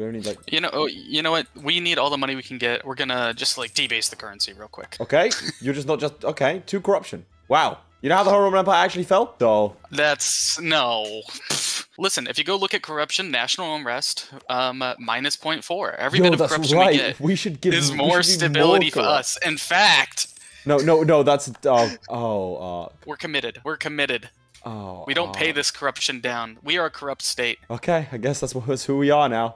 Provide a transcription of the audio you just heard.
we only like. You know, you know what? We need all the money we can get. We're gonna just like debase the currency real quick. Okay, you're just not just okay. Two corruption. Wow. You know how the whole Roman Empire actually fell? So That's no. Listen, if you go look at corruption, national unrest, um, uh, minus 0.4. Every Yo, bit of corruption right. we get We should give is more should more stability for us. In fact, No, no, no. That's uh. oh, uh, we're committed. We're committed. oh. We don't pay uh. this corruption down. We are a corrupt state. Okay, I guess that's who we are now.